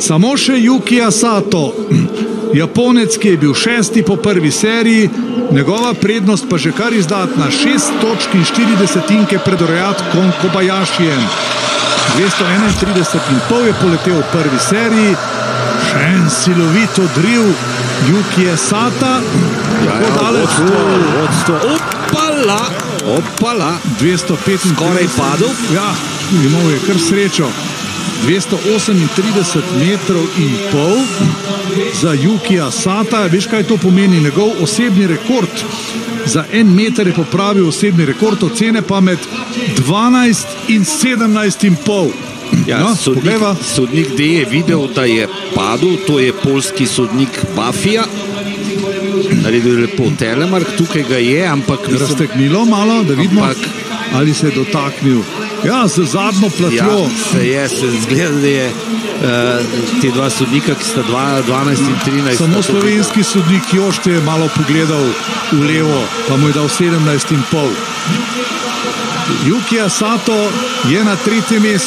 Samo še Yuki Asato, Japonec, ki je bil šesti po prvi seriji, njegova prednost pa že kar izdatna, 6 točk in 4 desetinke pred Rojatkom Kobayašijem. 231 in pol je poletel v prvi seriji, še en silovit odriv Yuki Asata, Ja, tako daleč do vodstvo. Opala, opala. 235. Skoraj padel. Ja, imel je kar srečo. 238 metrov in pol za Yuki Asata. Veš, kaj to pomeni? Njegov osebni rekord. Za en meter je popravil osebni rekord, ocene pa med 12 in 17 in pol. Ja, no, sodnik, poglejva. sodnik D je videl, da je padel, to je polski sodnik Bafija. Naredil je lepo telemark, tukaj ga je, ampak mislim, Raztegnilo malo, da vidimo, Ampak- ali se je dotaknil. Ja, z zadnjo ja, platjo. se je, se zgleda, da je uh, te dva sodnika, ki sta dva, 12 in 13. Samo slovenski sodnik Jošte je malo pogledal v levo, pa mu je dal 17,5. Yuki Asato je na tretjem mestu.